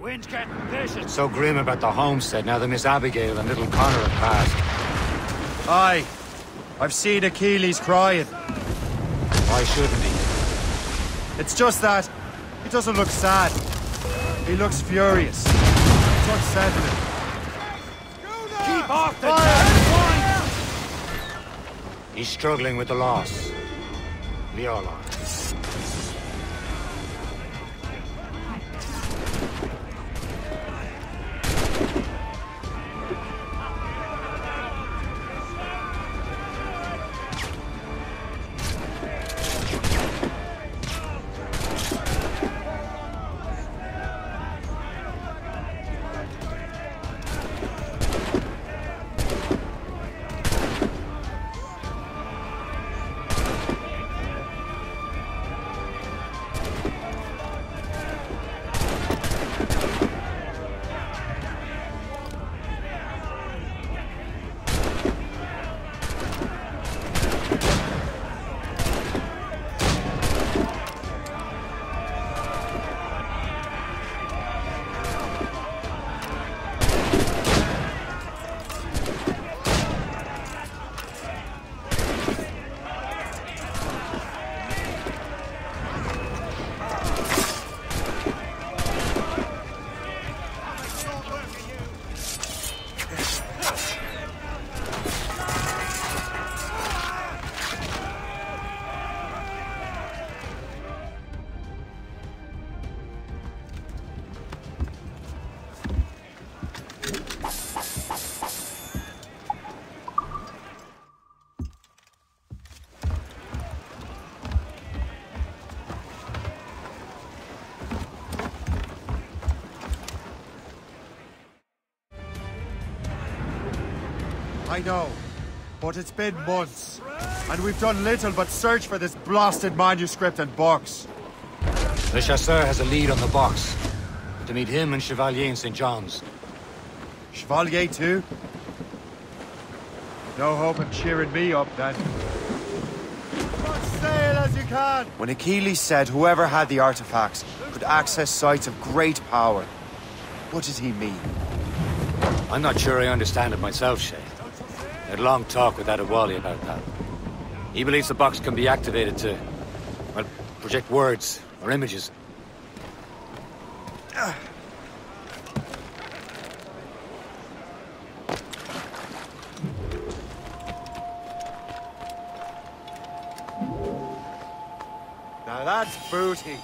Wind's getting vicious. So grim about the homestead now that Miss Abigail and little Connor have passed. Aye. I've seen Achilles crying. Why shouldn't he? It's just that he doesn't look sad. He looks furious. It's unsettling. Keep off the He's struggling with the loss. Viola. I know. But it's been months. And we've done little but search for this blasted manuscript and box. Le Chasseur has a lead on the box. To meet him and Chevalier in St. John's. Chevalier too? No hope of cheering me up then. Sail as you can! When Achilles said whoever had the artifacts could access sites of great power, what did he mean? I'm not sure I understand it myself, Shay. Had a long talk with Adewale about that. He believes the box can be activated to, well, project words or images. Now that's booty.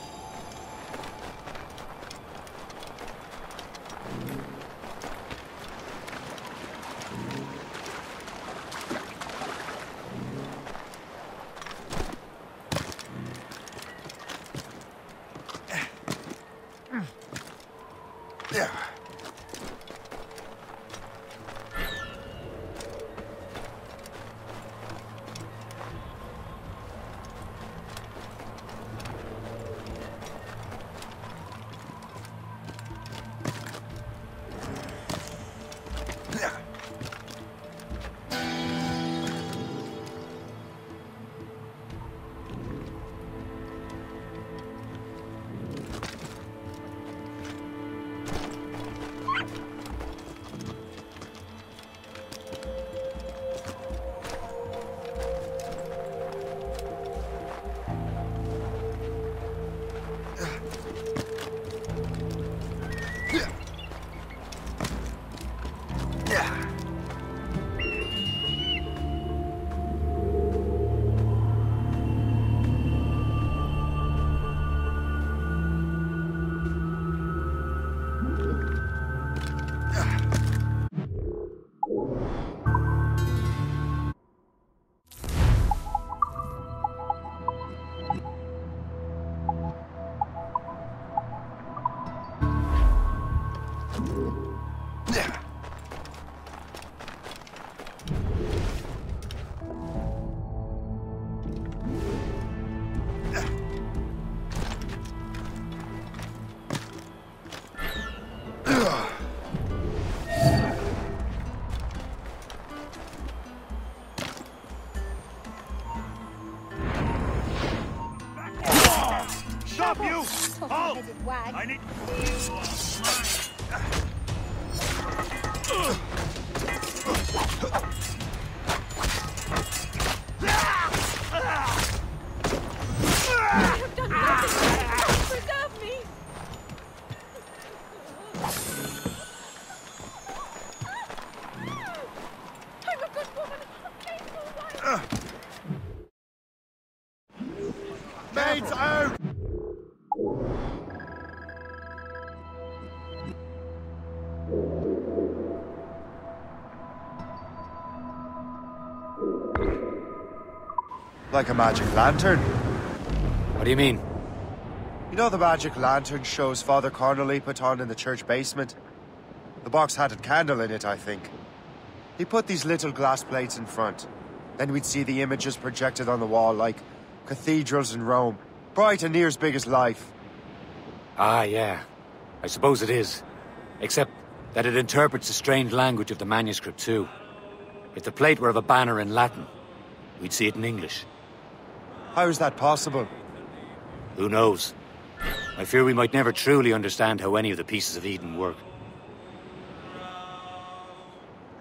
Stop, you! Oh, halt! I need... Like a magic lantern. What do you mean? You know the magic lantern shows Father Connolly put on in the church basement? The box had a candle in it, I think. He put these little glass plates in front. Then we'd see the images projected on the wall like cathedrals in Rome. Bright and near as big as life. Ah, yeah. I suppose it is. Except that it interprets the strange language of the manuscript, too. If the plate were of a banner in Latin, we'd see it in English. How is that possible? Who knows? I fear we might never truly understand how any of the pieces of Eden work.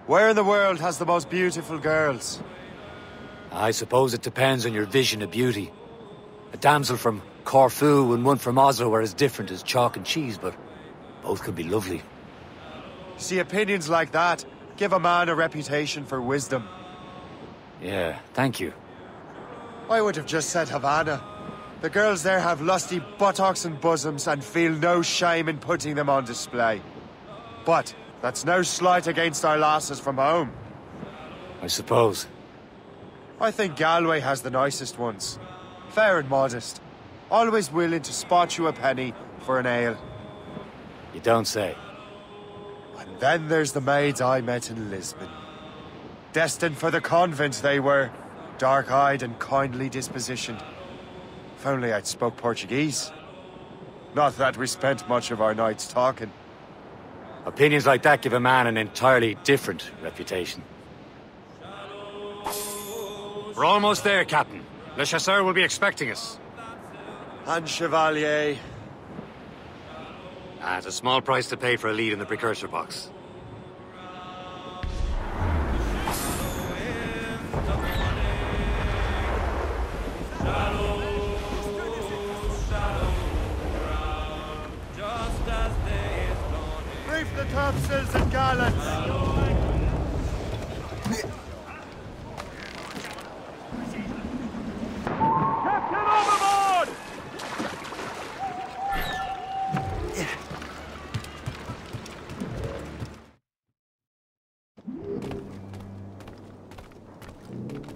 Where in the world has the most beautiful girls? I suppose it depends on your vision of beauty. A damsel from Corfu and one from Oslo are as different as chalk and cheese, but both can be lovely. See, opinions like that give a man a reputation for wisdom. Yeah, thank you. I would have just said Havana. The girls there have lusty buttocks and bosoms and feel no shame in putting them on display. But that's no slight against our lasses from home. I suppose. I think Galway has the nicest ones. Fair and modest. Always willing to spot you a penny for an ale. You don't say. And then there's the maids I met in Lisbon. Destined for the convent they were. Dark-eyed and kindly dispositioned. If only I'd spoke Portuguese. Not that we spent much of our nights talking. Opinions like that give a man an entirely different reputation. We're almost there, Captain. Le Chasseur will be expecting us. And Chevalier. It's a small price to pay for a lead in the precursor box.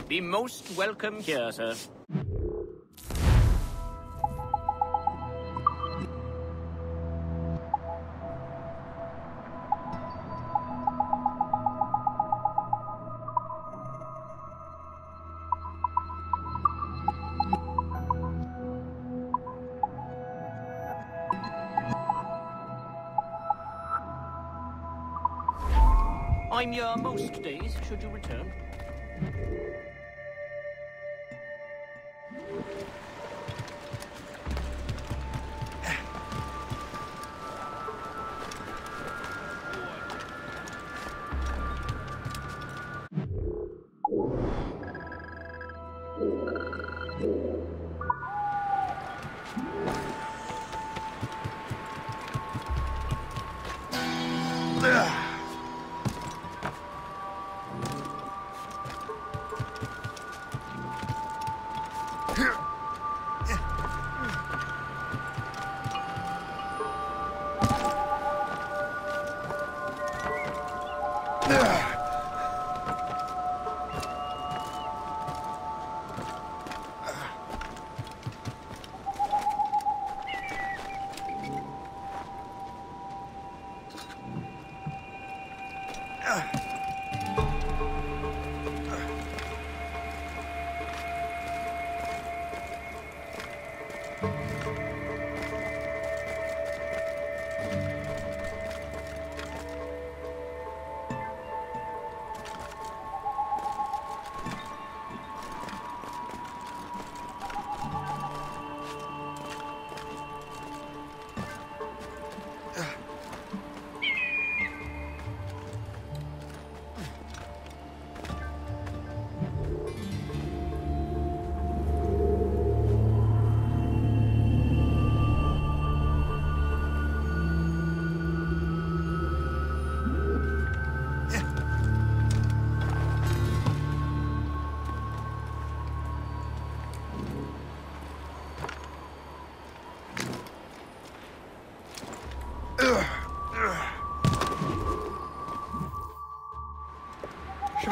Be most welcome here, sir. I'm most days, should you return.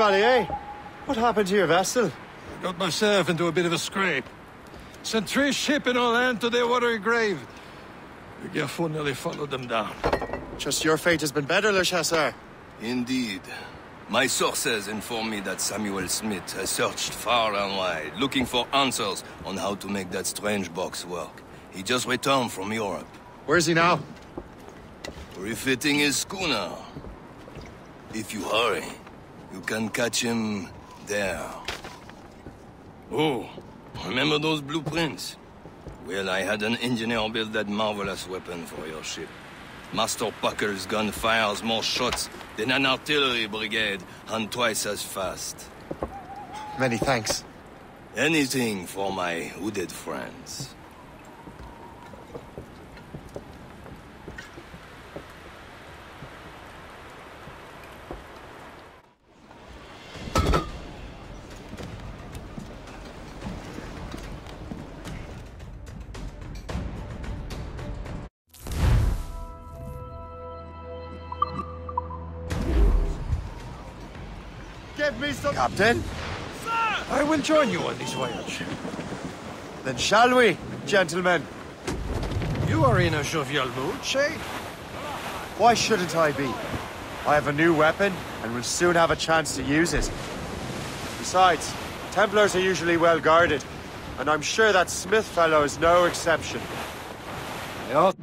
Chevalier. Eh? What happened to your vessel? Got myself into a bit of a scrape. Sent three ship in our land to their watery grave. The Gerfaut nearly followed them down. Just your fate has been better, Le Chasseur. Indeed. My sources inform me that Samuel Smith has searched far and wide, looking for answers on how to make that strange box work. He just returned from Europe, Where's he now? refitting his schooner. If you hurry, you can catch him there. Oh, remember those blueprints? Well, I had an engineer build that marvelous weapon for your ship. Master Puckle's gun fires more shots than an artillery brigade and twice as fast. Many thanks. Anything for my hooded friends. Give me some... Captain? I will join you on this voyage. Then shall we, gentlemen? You are in a jovial mood, Shay? Why shouldn't I be? I have a new weapon, and will soon have a chance to use it. Besides, Templars are usually well guarded, and I'm sure that Smith fellow is no exception. I.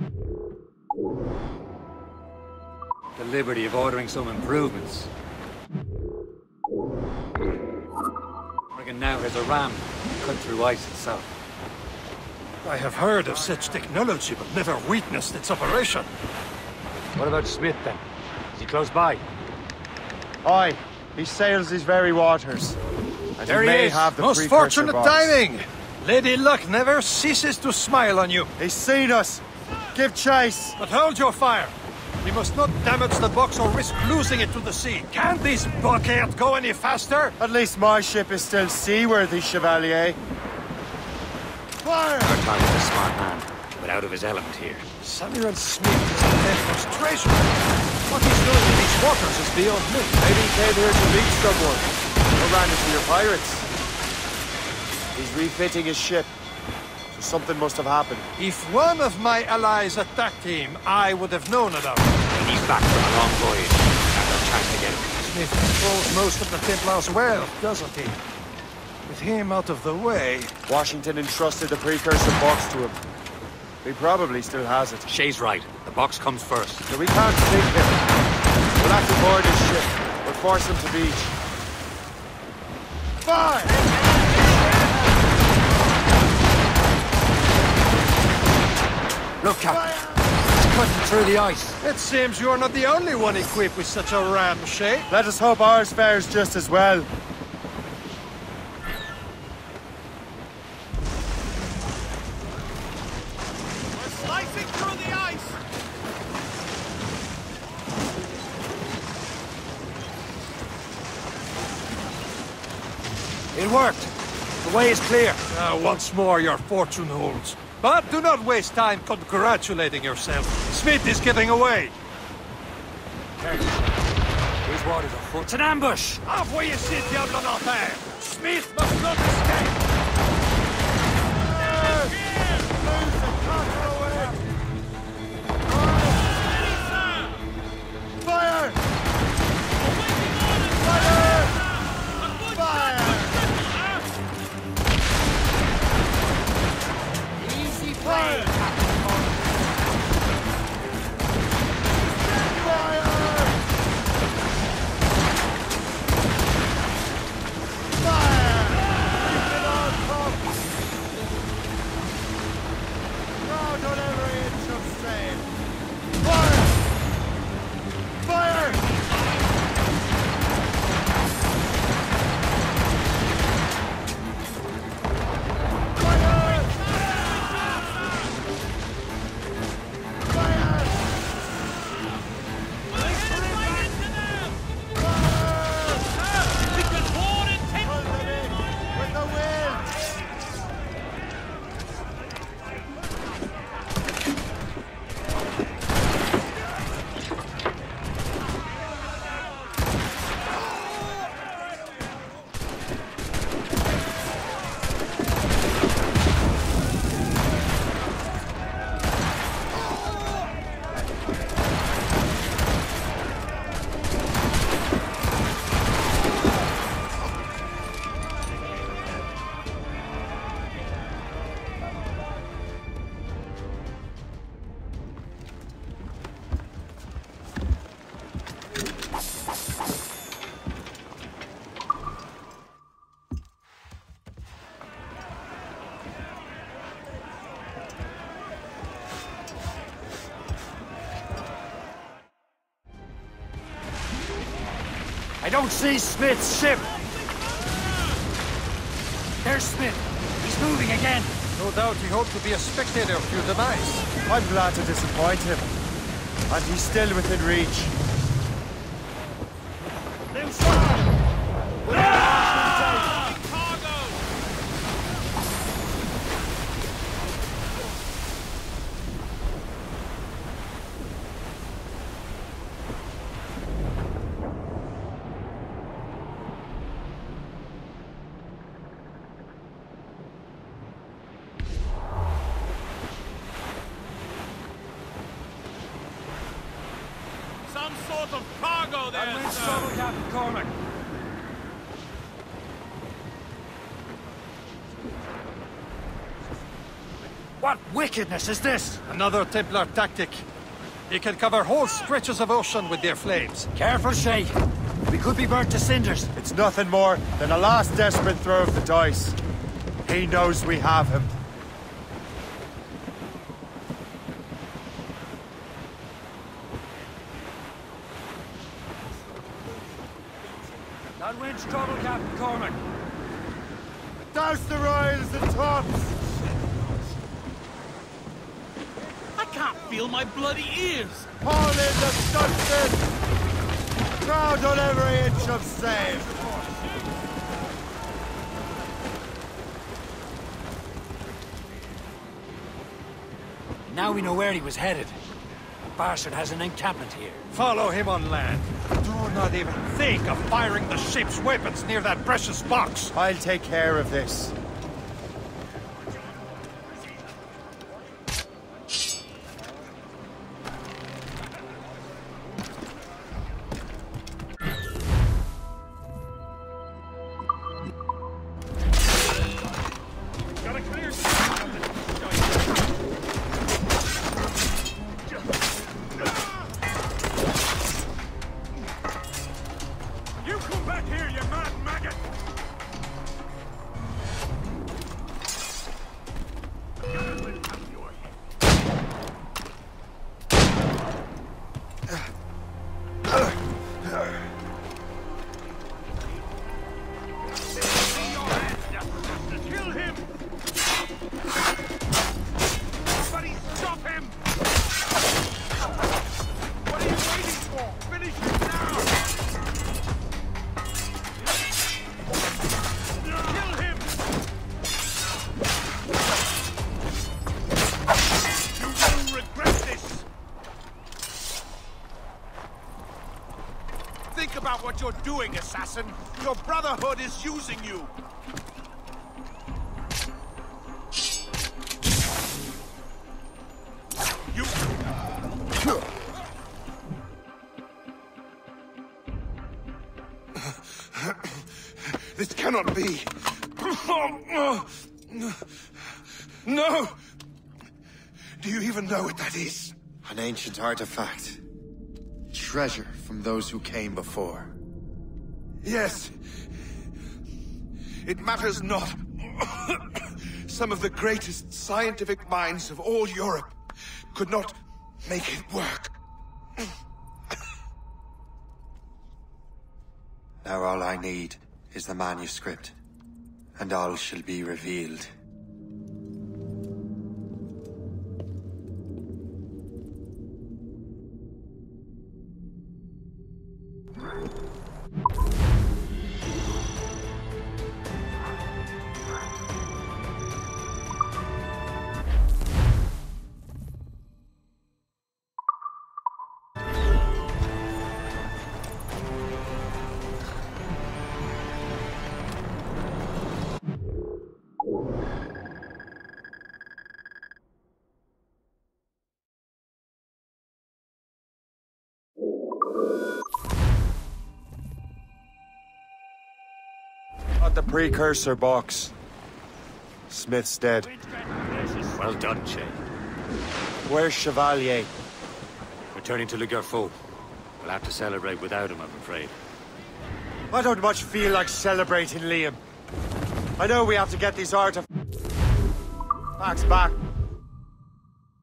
The liberty of ordering some improvements. Morrigan now has a ram cut through ice itself. I have heard of such technology, but never witnessed its operation. What about Smith then? Is he close by? Aye, he sails these very waters. And There he he may is. have the Most fortunate box. timing! Lady Luck never ceases to smile on you. He's seen us! Give chase! But hold your fire. We must not damage the box or risk losing it to the sea. Can't this blockade go any faster? At least my ship is still seaworthy, Chevalier. Fire! Bartol's a smart man, but out of his element here. Samuel Smith is a Templar's treasure. What he's doing in these waters is beyond me. Maybe he came here to meet someone. Or ran into your pirates. He's refitting his ship. So something must have happened. If one of my allies attacked him, I would have known about it. And he's back from a long voyage. Have no chance to get him. Smith controls most of the Templars' wealth, doesn't he? With him out of the way, Washington entrusted the precursor box to him. He probably still has it. Shay's right. The box comes first. So we can't sink him. We'll have to board his ship. We'll force him to beach. Fire! Look, Captain. It's cutting through the ice. it seems you're not the only one equipped with such a ram, shape. Let us hope ours fares just as well. We're slicing through the ice! It worked. The way is clear. Now, once more, your fortune holds. But do not waste time congratulating yourself. Smith is getting away. These waters are full. It's an ambush! Envoyez ces diables en enfer! Smith must not don't see Smith's ship! There's Smith. He's moving again. No doubt he hoped to be a spectator of your demise. I'm glad to disappoint him. And he's still within reach. Some sort of cargo there, sir. Captain Cormac. What wickedness is this? Another Templar tactic. They can cover whole stretches of ocean with their flames. Careful, Shay. We could be burnt to cinders. It's nothing more than a last desperate throw of the dice. He knows we have him. That wind's trouble, Captain Cormac. Douse the royals and tops! I can't feel my bloody ears. Haul in the Dunstan! Crowd on every inch of sail! Now we know where he was headed. The bastard has an encampment here. Follow him on land. Do not even think of firing the ship's weapons near that precious box. I'll take care of this. You're doing, assassin! Your Brotherhood is using you! You... This cannot be. No! Do you even know what that is? An ancient artifact. Treasure from those who came before. Yes. It matters not. Some of the greatest scientific minds of all Europe could not make it work. Now all I need is the manuscript, and all shall be revealed. Precursor box. Smith's dead. Well done, Che. Where's Chevalier? Returning to Le Gerfaut. We'll have to celebrate without him, I'm afraid. I don't much feel like celebrating Liam. I know we have to get these artifacts back.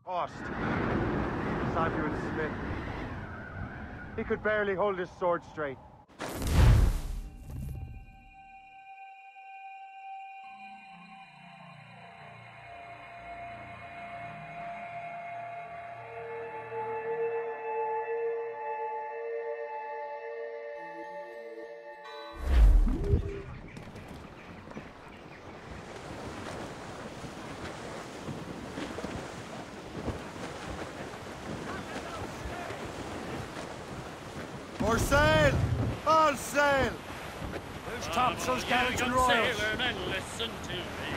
Lost. Samuel Smith. He could barely hold his sword straight. Topsails, gallants, and royals? Sailor, and listen to me.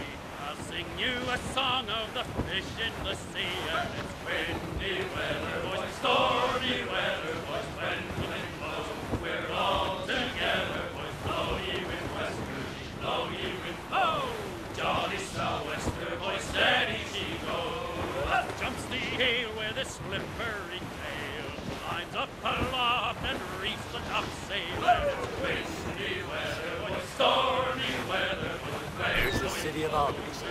I'll sing you a song of the fish in the sea. And it's windy weather, boys, stormy weather, boys, when the wind blows. We're all together, boys, blow ye wind westerly, blow ye wind, oh! Jolly sou'wester, boys, steady she goes. Up jumps the gale with a slippery tail, lines up aloft and reefs the topsail. And it's windy weather, boys, stormy weather, boys, when Here's the city of Albany, sir.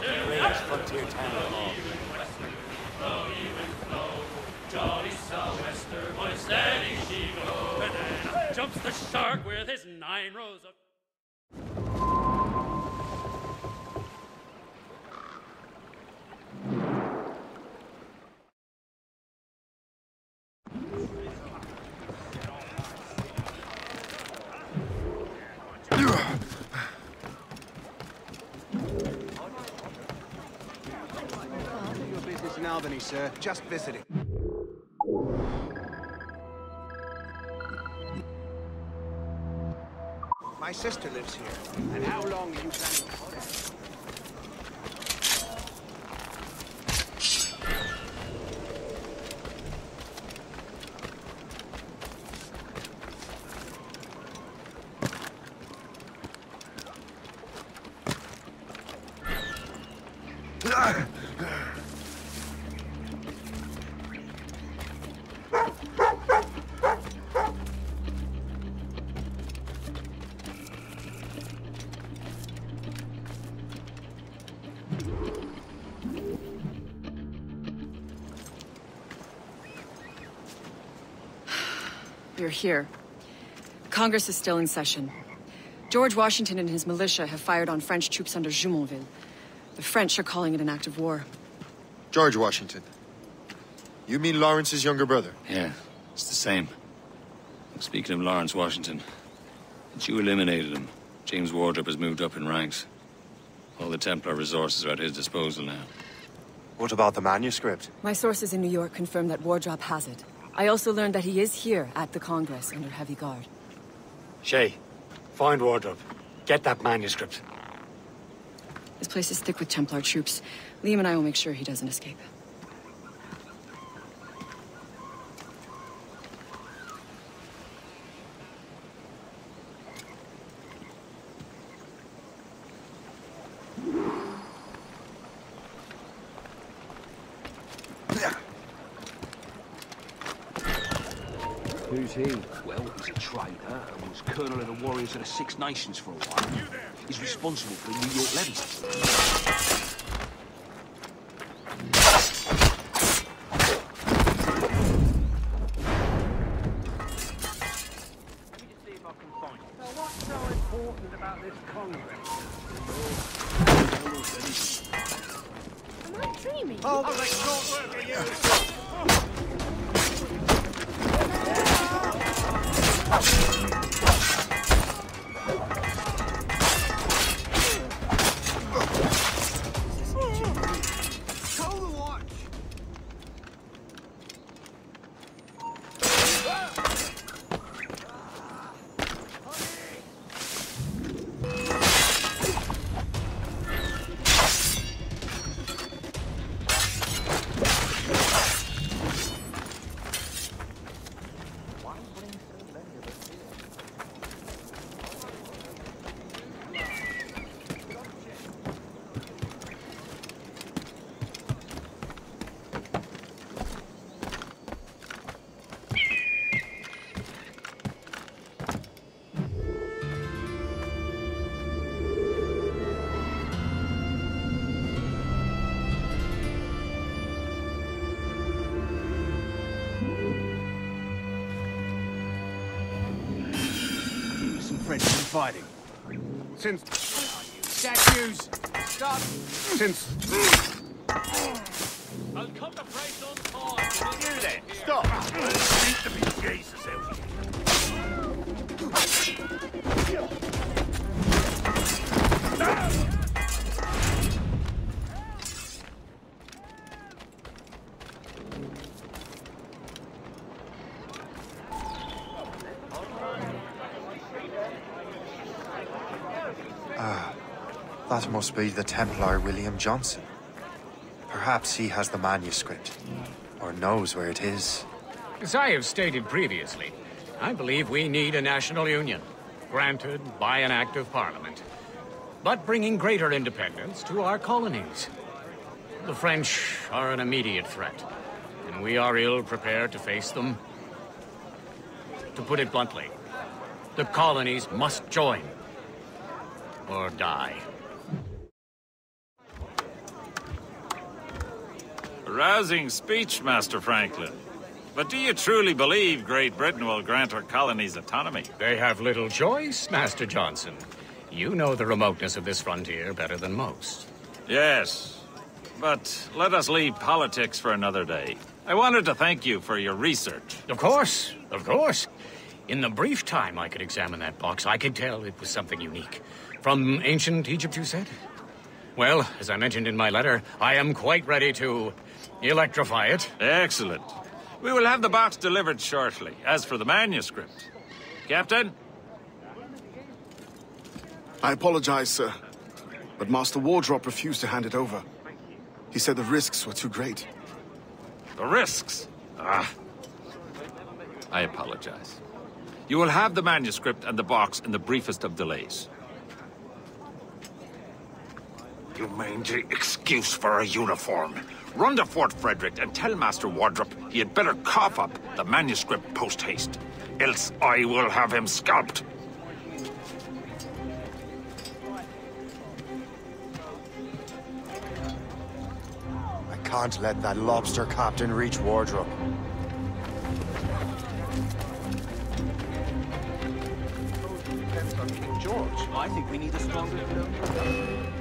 The greatest frontier town of all. Jolly sou'wester, boy, steady she goes. And then up jumps the shark with his nine rows of. Albany, sir. Just visiting. Sister lives here. And how long are you planning here. Congress is still in session. George Washington and his militia have fired on French troops under Jumonville. The French are calling it an act of war. George Washington. You mean Lawrence's younger brother? Yeah, it's the same. Speaking of Lawrence Washington, since you eliminated him, James Wardrop has moved up in ranks. All the Templar resources are at his disposal now. What about the manuscript? My sources in New York confirm that Wardrop has it. I also learned that he is here at the Congress under heavy guard. Shay, find Wardrop. Get that manuscript. This place is thick with Templar troops. Liam and I will make sure he doesn't escape. Who's he? Well, he's a traitor and was colonel of the warriors of the Six Nations for a while. He's responsible for the New York levies. Fighting. Since... That must be the Templar William Johnson. Perhaps he has the manuscript, or knows where it is. As I have stated previously, I believe we need a national union, granted by an act of parliament, but bringing greater independence to our colonies. The French are an immediate threat, and we are ill prepared to face them. To put it bluntly, the colonies must join, or die. Rousing speech, Master Franklin. But do you truly believe Great Britain will grant her colonies autonomy? They have little choice, Master Johnson. You know the remoteness of this frontier better than most. Yes. But let us leave politics for another day. I wanted to thank you for your research. Of course, of course. In the brief time I could examine that box, I could tell it was something unique. From ancient Egypt, you said? Well, as I mentioned in my letter, I am quite ready to electrify it. Excellent. We will have the box delivered shortly. As for the manuscript... Captain? I apologize, sir. But Master Wardrop refused to hand it over. He said the risks were too great. The risks? Ah. I apologize. You will have the manuscript and the box in the briefest of delays. You mangy excuse for a uniform. Run to Fort Frederick and tell Master Wardrop he had better cough up the manuscript post-haste. Else I will have him scalped. I can't let that lobster captain reach Wardrop. King George. I think we need a stronger...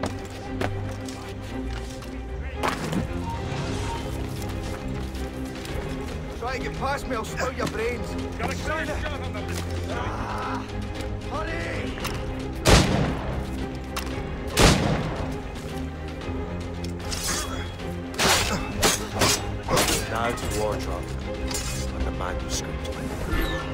Try and get past me, I'll spoil your brains. Got a clear shot on them. Ah, hurry! Now to Wardrop and the manuscript.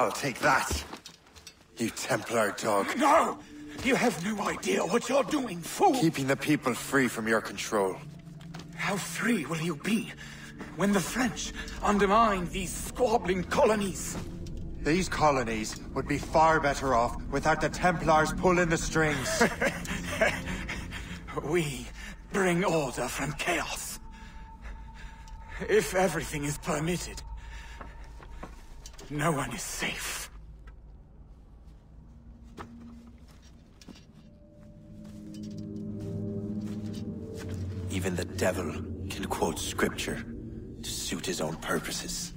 I'll take that. You Templar dog. No! You have no idea what you're doing, fool! Keeping the people free from your control. How free will you be when the French undermine these squabbling colonies? These colonies would be far better off without the Templars pulling the strings. We bring order from chaos. If everything is permitted, no one is safe. Even the devil can quote scripture to suit his own purposes.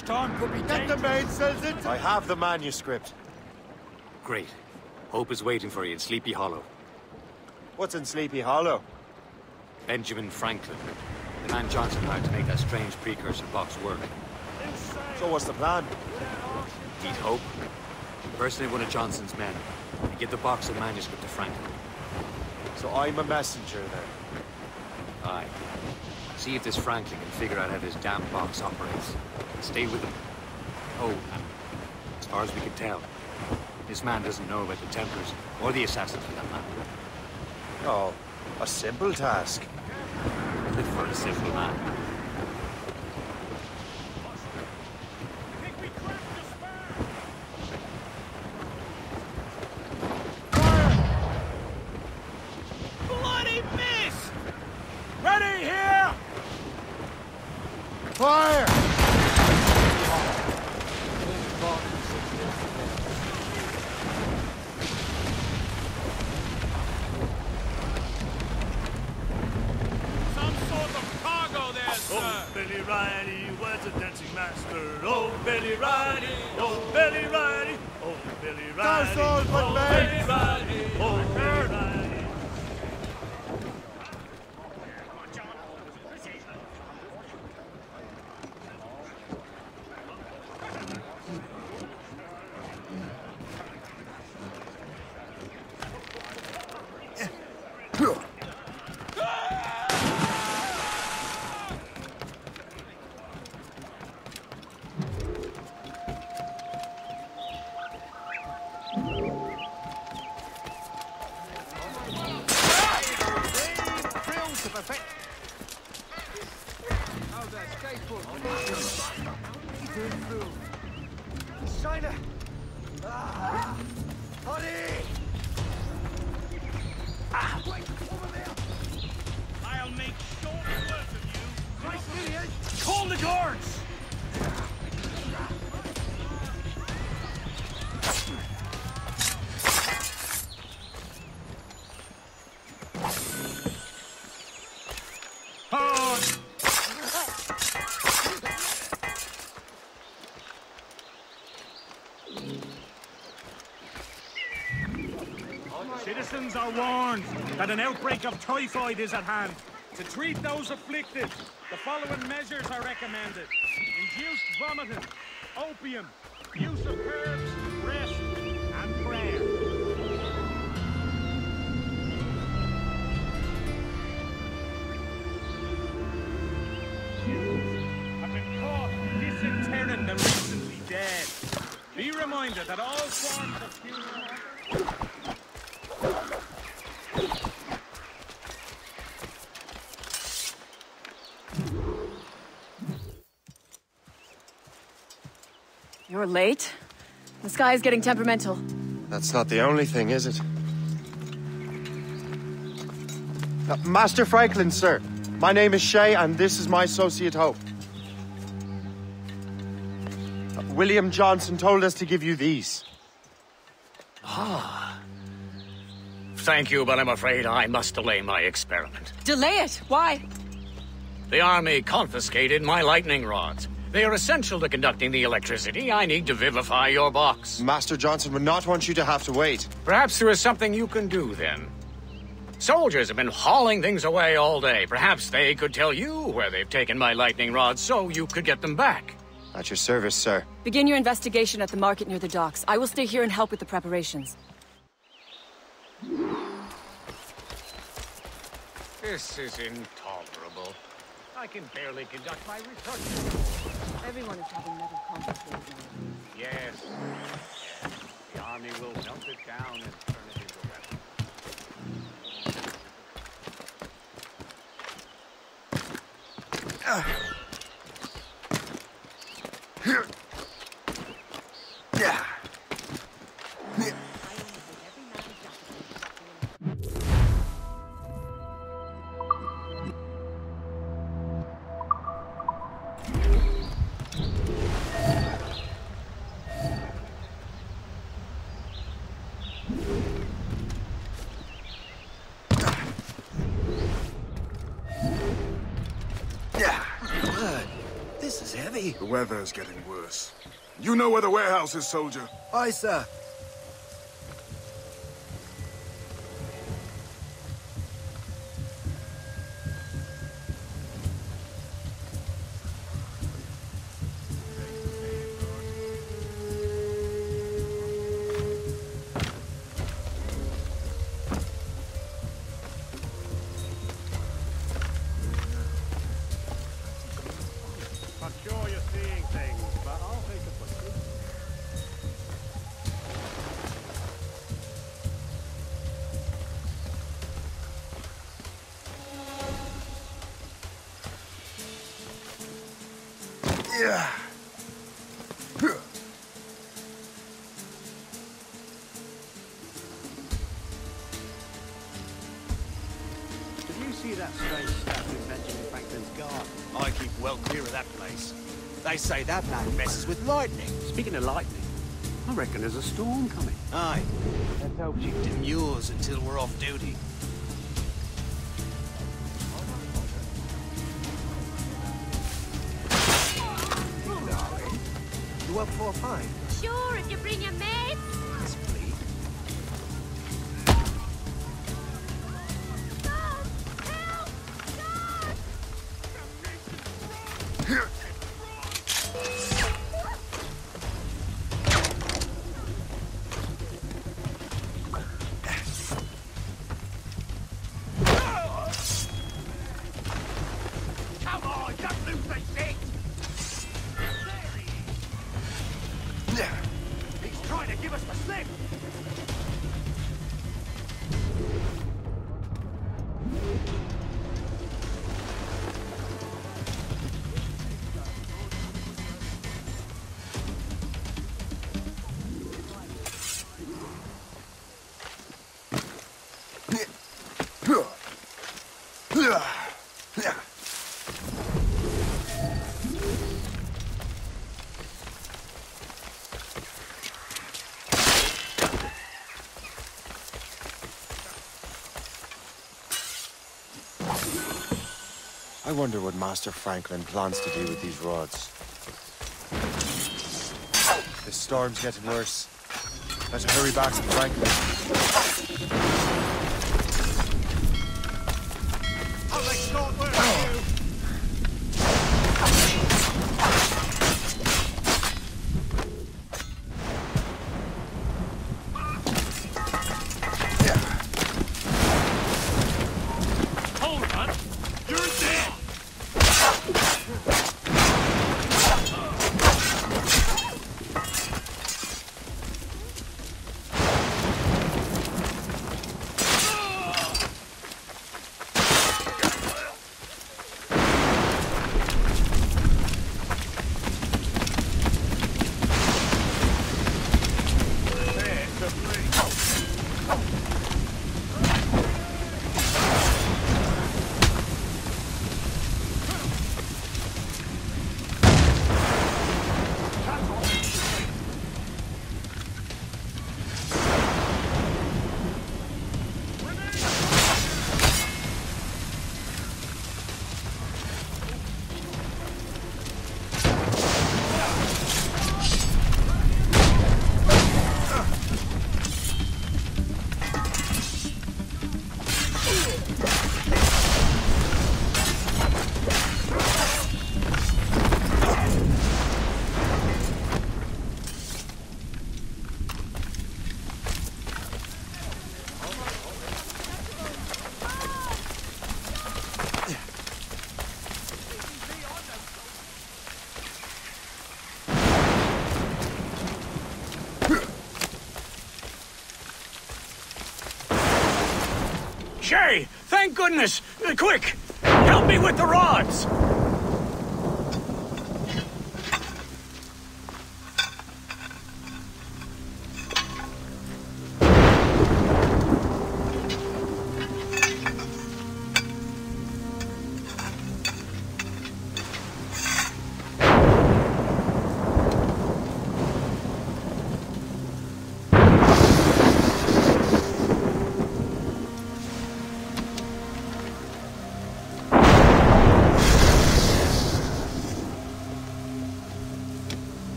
That storm could be Get the mainsails into... I have the manuscript. Great. Hope is waiting for you in Sleepy Hollow. What's in Sleepy Hollow? Benjamin Franklin. The man Johnson hired to make that strange precursor box work. So what's the plan? Meet Hope. Impersonate one of Johnson's men. And give the box of manuscript to Franklin. So I'm a messenger then? Aye. See if this Franklin can figure out how this damn box operates. Stay with him. Oh, and as far as we can tell, this man doesn't know about the Templars, or the Assassins for that matter. Oh, a simple task. Live for a simple man. Citizens are warned that an outbreak of typhoid is at hand. To treat those afflicted, the following measures are recommended. Induced vomiting, opium, use of herbs, dead. Be reminded that all forms of funeral... You're late. The sky is getting temperamental. That's not the only thing, is it? Uh, Master Franklin, sir. My name is Shay, and this is my associate Hope. William Johnson told us to give you these. Ah. Thank you, but I'm afraid I must delay my experiment. Delay it! Why? The army confiscated my lightning rods. They are essential to conducting the electricity I need to vivify your box. Master Johnson would not want you to have to wait. Perhaps there is something you can do then. Soldiers have been hauling things away all day. Perhaps they could tell you where they've taken my lightning rods so you could get them back. At your service, sir. Begin your investigation at the market near the docks. I will stay here and help with the preparations. This is intolerable. I can barely conduct my research. Everyone is having metal confiscated now. Yes. yes. The army will melt it down and turn it into weapons. Yeah. Is heavy. The weather is getting worse. You know where the warehouse is, soldier. Aye, sir. Yeah. Did you see that strange statue in Benjamin Franklin's garden? I keep well clear of that place. They say that man messes with lightning. Speaking of lightning, I reckon there's a storm coming. Aye. Let's hope she demurs until we're off duty. I wonder what Master Franklin plans to do with these rods. The storm's getting worse. Better hurry back to Franklin. Shay! Thank goodness! Quick! Help me with the rods!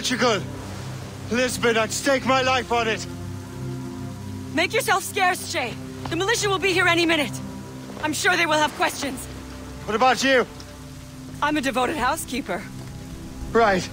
Portugal! Lisbon, I'd stake my life on it! Make yourself scarce, Shay. The militia will be here any minute. I'm sure they will have questions. What about you? I'm a devoted housekeeper. Right.